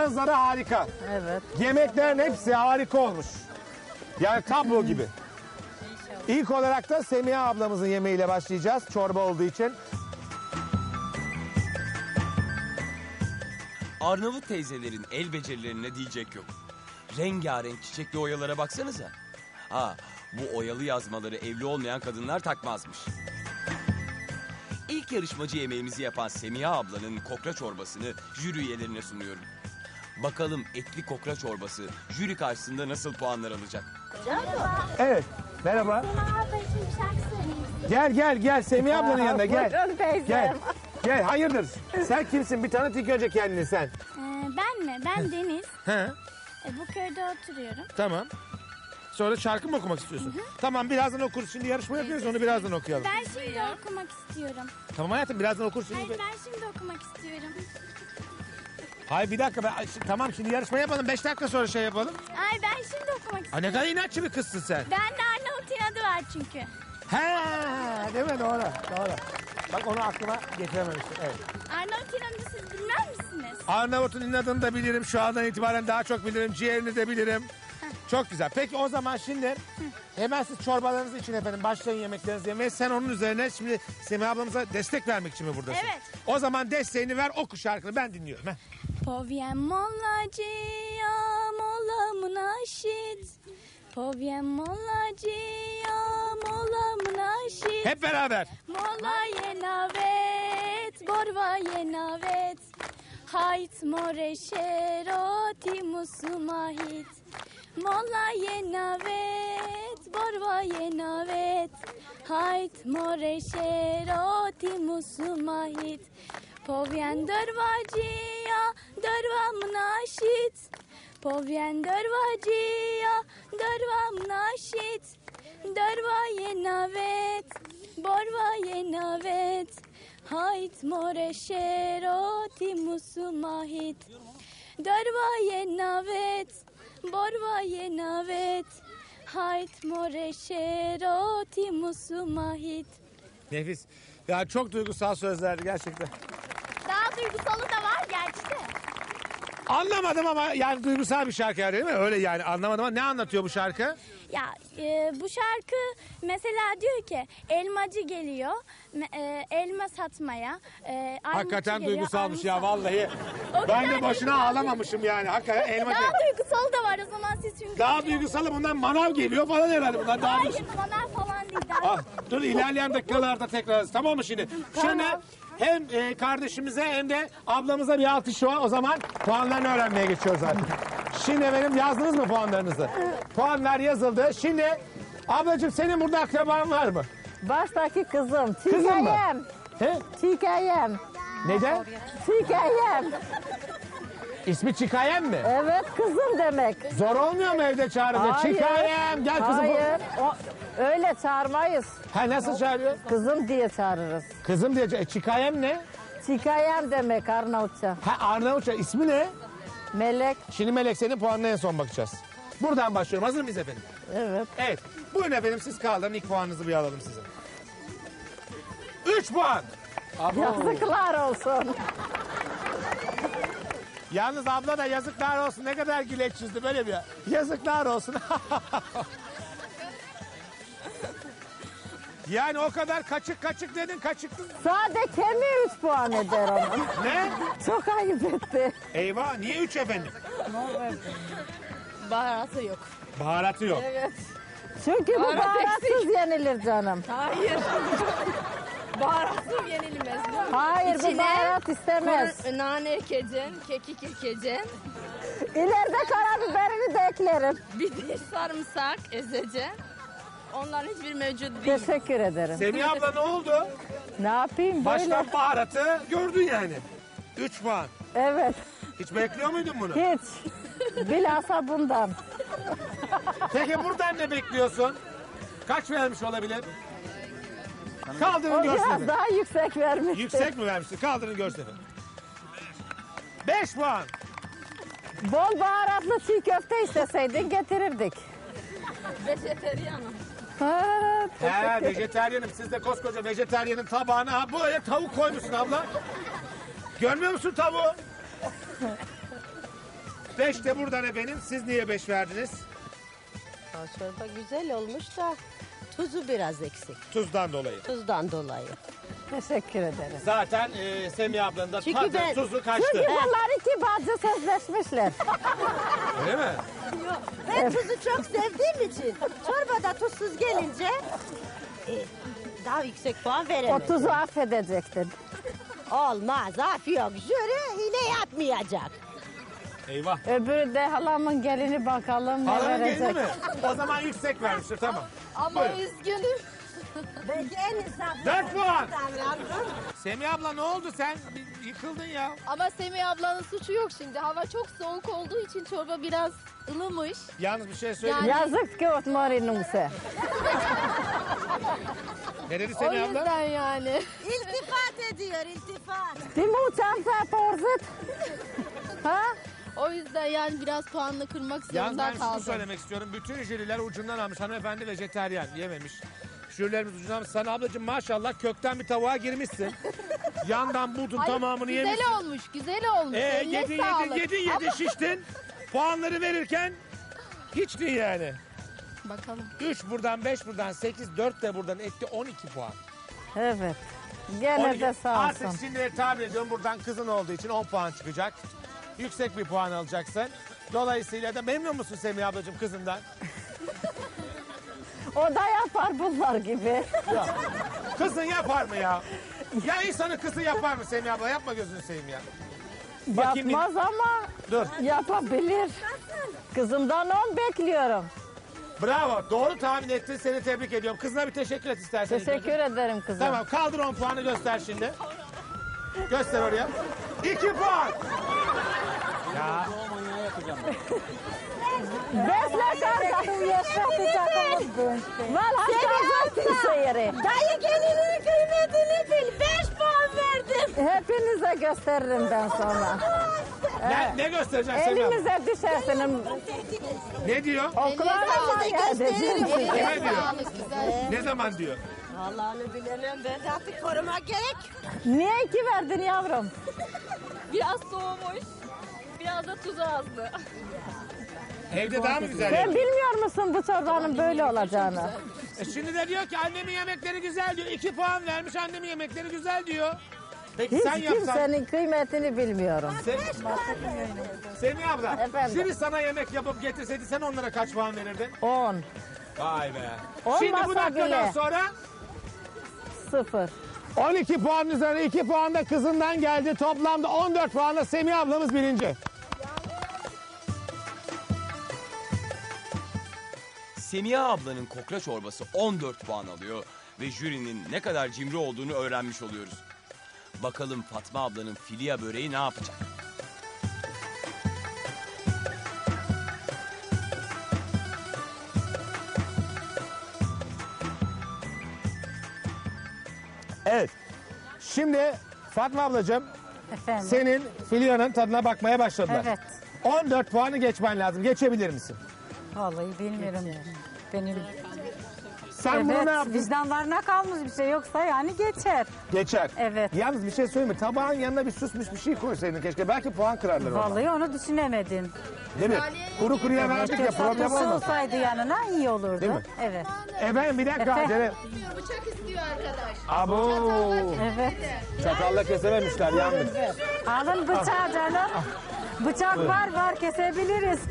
Manzara harika. Evet. Yemeklerin hepsi harika olmuş. Yani tablo gibi. İlk olarak da Semiha ablamızın yemeğiyle başlayacağız. Çorba olduğu için. Arnavut teyzelerin el becerilerine diyecek yok. Rengarenk çiçekli oyalara baksanıza. Ha, bu oyalı yazmaları evli olmayan kadınlar takmazmış. İlk yarışmacı yemeğimizi yapan Semiha ablanın kokra çorbasını jüri üyelerine sunuyorum. Bakalım etli kokra çorbası jüri karşısında nasıl puanlar alacak? Evet. Merhaba. Şarkı söyleyeyim. Gel gel gel Semiha ablanın yanına gel. Buyurun teyzem. Gel. Gel hayırdır? Sen kimsin? Bir tanıt ilk önce kendini sen. Ee, ben mi? Ben Deniz. He. Ee, bu köyde oturuyorum. Tamam. Sonra şarkı mı okumak istiyorsun? Tamam birazdan okuruz. Şimdi yarışma yapıyoruz onu birazdan okuyalım. Ben şimdi okumak istiyorum. Tamam hayatım birazdan okursun. Hayır ben şimdi okumak istiyorum. Hayır bir dakika. Ben, tamam şimdi yarışma yapalım. Beş dakika sonra şey yapalım. Ay ben şimdi okumak Ha, istiyorum. ne kadar inatçı bir kızsın sen. Ben de Arnavut adı var çünkü. He, değil mi? Doğru. Doğru. Bak onu aklıma getirememiştim. Evet. Arnavut adı siz bilmez misiniz? Arnavut'un inadını da bilirim. Şu andan itibaren daha çok bilirim. Ciğerini de bilirim. Çok güzel. Peki o zaman şimdi hemen siz çorbalarınız için efendim başlayın yemeklerinizi yemeye. Sen onun üzerine şimdi Semih ablamıza destek vermek için mi buradasın? Evet. O zaman desteğini ver oku şarkını ben dinliyorum. He. Powiem moladzija, mola mnaşit. Powiem moladzija, mola mnaşit. Hep beraber. Mola je je navet. Hajt more šeroti musumahit. Mola je navet, borva je navet. Hajt more šeroti musumahit. Povjen drvađija, drva mnašit. Povjen drvađija, drva mnašit. Drva je navet, borva je Hajt more šeroti musumahit. Drva je navet, borva je navet. Hajt more šeroti musumahit. Nefis. Ya çok duygusal sözlerdi gerçekten. Daha duygusalı da var gerçi de. Anlamadım ama yani duygusal bir şarkı yani değil mi? Öyle yani anlamadım ama ne anlatıyor bu şarkı? Ya e, bu şarkı mesela diyor ki elmacı geliyor e, elma satmaya. E, armutçu Hakikaten geliyor, duygusalmış armut ya satmaya. vallahi. O Ben de kadar boşuna duygusal. ağlamamışım yani. Hakikaten elma Daha duygusal da var o zaman siz çünkü. Daha duygusalı bundan manav geliyor falan herhalde. Bunlar daha Hayır duygusal. bana falan Ah, dur ilerleyen dakikalarda tekrar tamam mı şimdi? Şimdi hem e, kardeşimize hem de ablamıza bir alkış var. O zaman puanlarını öğrenmeye geçiyoruz artık. Şimdi efendim yazdınız mı puanlarınızı? Puanlar yazıldı. Şimdi ablacığım senin burada akraban var mı? Baştaki kızım. Kızım mı? Çikayem. He? Çikayem. Neden? Çikayem. İsmi Çikayem mi? Evet kızım demek. Zor olmuyor mu evde çağırınca? Hayır. Çikayem gel kızım. Hayır. O, öyle çağırmayız. Ha nasıl çağırıyor? Kızım diye çağırırız. Kızım diye. E, Çikayem ne? Çikayem demek Arnavutça. Ha Arnavutça ismi ne? Melek. Şimdi Melek senin puanına en son bakacağız. Buradan başlıyorum. Hazır mıyız efendim? Evet. Evet. Buyurun efendim siz kaldırın. İlk puanınızı bir alalım size. Üç puan. Yazıklar olsun. Yalnız abla da yazıklar olsun. Ne kadar güleç çizdi böyle bir. Yazıklar olsun. yani o kadar kaçık kaçık dedin kaçıktın. Sade kemiği 3 puan eder onun. Ne? Çok ayıp etti. Eyvah niye üç efendim? Baharatı yok. Baharatı yok. Evet. Çünkü bu Baharat baharatsız yenilir canım. Hayır. Baharatsız yenilmez. Bu Hayır bu İçine baharat istemez. kuru Nane ekeceksin, kekik ekeceksin. İleride karabiberini de eklerim. Bir de sarımsak ezeceksin. Onların hiçbir mevcut değil. Teşekkür ederim. Semih abla ne oldu? Ne yapayım böyle? Baştan baharatı gördün yani. Üç puan. Evet. Hiç bekliyor muydun bunu? Hiç. Bilhassa bundan. Peki buradan ne bekliyorsun? Kaç vermiş olabilir? Kaldırın O biraz efendim. daha yüksek vermişti. Yüksek mi vermişti? Kaldırın efendim. Beş puan. Bol baharatlı çiğ köfte isteseydin getirirdik. Vejeteryanım. Ha, He vejeteryanım. Siz de koskoca vejeteryanın tabağına ha, buraya tavuk koymuşsun abla. Görmüyor musun tavuğu? Beş de buradan efendim. Siz niye beş verdiniz? Ha, çorba güzel olmuş da tuzu biraz eksik. Tuzdan dolayı. Tuzdan dolayı. Teşekkür ederim. Zaten e, Semih ablanın da Çünkü tadı, ben- tuzu kaçtı. Çünkü bunlar iki bacı sözleşmişler. Öyle mi? Ben tuzu çok sevdiğim için çorbada tuzsuz gelince e, daha yüksek puan veremedim. tuzu affedecektin. Olmaz af yok. Jüri hile yapmayacak. Eyvah. Öbürü de halamın gelini bakalım ne Halanın verecek. geldi mi? O zaman yüksek vermiştir tamam. Ama üzgünüm. Belki en insaflı Dört puan. Semih abla ne oldu sen? Yıkıldın ya. Ama Semih ablanın suçu yok şimdi. Hava çok soğuk olduğu için çorba biraz ılımış. Yalnız bir şey söyleyeyim. Yani- Yazık ki nuse. Ne dedi O Semih abla? yüzden yani. İltifat ediyor iltifat. Die Mutter verporzit. Ha? O yüzden yani biraz puanını kırmak Yalnız zorunda ben şunu kaldım. söylemek istiyorum. Bütün jüriler ucundan almış. Hanımefendi vejeteryan yememiş. Jürilerimiz ucundan. Sen ablacığım maşallah kökten bir tavuğa girmişsin. Yandan budun Hayır, tamamını güzel yemişsin. olmuş, güzel olmuş. Ee, Eline yedin sağlık. yedin yedin yedin Ama- şiştin. Puanları verirken hiçtin yani. Bakalım. 3 buradan 5 buradan 8 4 de buradan etti 12 puan. Evet. Gene 12. de sağ Artık olsun. şimdi tahmin ediyorum buradan kızın olduğu için 10 puan çıkacak. Yüksek bir puan alacaksın. Dolayısıyla da memnun musun Semih ablacığım kızından? O da yapar bunlar gibi. Kızın yapar mı ya? Ya insanın kızı yapar mı Semih abla? Yapma gözünü seveyim ya. Bakayım bir- Yapmaz ama Dur. yapabilir. Kızımdan on bekliyorum. Bravo. Doğru tahmin ettin. Seni tebrik ediyorum. Kızına bir teşekkür et istersen. Teşekkür ederim kızım. Tamam kaldır 10 puanı göster şimdi. Göster oraya. 2 puan. Ya Besle bu. Valla kazandım seyri. Dayı gelinin kıymetini bil. Beş puan verdim. Hepinize gösteririm ben sonra. ne, ne göstereceksin Semih abla? Elinize düşersinin Ne diyor? okullarına edeceğim. Kime diyor? Sağlık güzel. Ne zaman diyor? Allah'ını bilemem ben de artık korumak gerek. Niye iki verdin yavrum? Biraz soğumuş. Biraz da tuzu azdı. Evde daha mı güzel? Sen bilmiyor musun bu çorbanın böyle olacağını? E şimdi de diyor ki annemin yemekleri güzel diyor. 2 puan vermiş annemin yemekleri güzel diyor. Peki Hiç sen yapsan. kimsenin kıymetini bilmiyorum. Sem- Semih abla, Efendim? jüri sana yemek yapıp getirseydi sen onlara kaç puan verirdin? 10, Vay be. Olmasa Şimdi bu dakikadan bile. sonra 0. 12 puan üzerine 2 puan da kızından geldi. Toplamda 14 puanla Semih ablamız birinci. Semiha ablanın kokra çorbası 14 puan alıyor ve jürinin ne kadar cimri olduğunu öğrenmiş oluyoruz. Bakalım Fatma ablanın filya böreği ne yapacak? Evet. Şimdi Fatma ablacığım Efendim? senin Filya'nın tadına bakmaya başladılar. Evet. 14 puanı geçmen lazım. Geçebilir misin? Vallahi bilmiyorum. Benim Sen bunu ne evet yaptın? vicdanlarına kalmış bir şey yoksa yani geçer. Geçer. Evet. Yalnız bir şey söyleyeyim mi? Tabağın yanına bir süsmüş bir şey koysaydın keşke. Belki puan kırarlar orada. Vallahi onu düşünemedim. Değil mi? Kuru kuruya verdik ya Keşke problem tatlısı olmaz. olsaydı yanına iyi olurdu. Değil mi? Evet. Efendim bir dakika. Efe. Cere- Bıçak istiyor arkadaş. Abo. Evet. Çatalla kesememişler yalnız. Alın bıçağı canım. Bıçak var var kesebiliriz.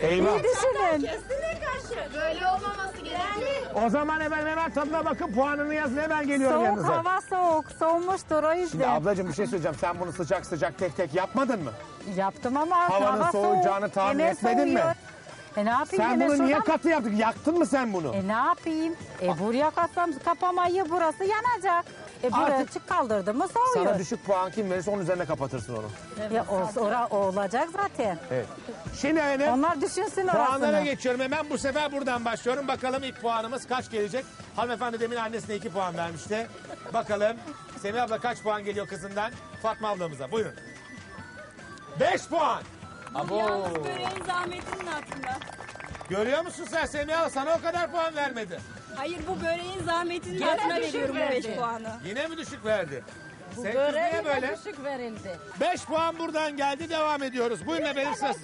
Eyvah. İyi düşünün. Böyle olmaması gerekiyor. O zaman hemen hemen tadına bakıp puanını yazın hemen geliyorum Soğuk yanınıza. hava soğuk. Soğumuştur o Şimdi yüzden. ablacığım bir şey söyleyeceğim. Sen bunu sıcak sıcak tek tek yapmadın mı? Yaptım ama Havanın hava soğuyacağını soğuk. tahmin Hemen etmedin mi? soğuyor. E ne yapayım? Sen bunu niye katı yaptın? Yaktın mı sen bunu? E ne yapayım? E buraya katsam kapamayı burası yanacak. E buraya Artık- çık kaldırdım mı soğuyor. Sana düşük puan kim verirse onun üzerine kapatırsın onu. Ya o, ora- o olacak zaten. Evet. Şimdi efendim Onlar düşünsün puanlara orasını. geçiyorum. Hemen bu sefer buradan başlıyorum. Bakalım ilk puanımız kaç gelecek? Hanımefendi demin annesine iki puan vermişti. Bakalım Semih abla kaç puan geliyor kızından? Fatma ablamıza. Buyurun. Beş puan. Abo. Böreğin zahmetinin altında. Görüyor musun sen Semih abla? Sana o kadar puan vermedi. Hayır bu böreğin zahmetinin altına veriyorum bu 5 puanı. Yine mi düşük verdi? Bu Sen kız niye böreğe böyle? düşük verildi. 5 puan buradan geldi devam ediyoruz. Buyurun efendim siz.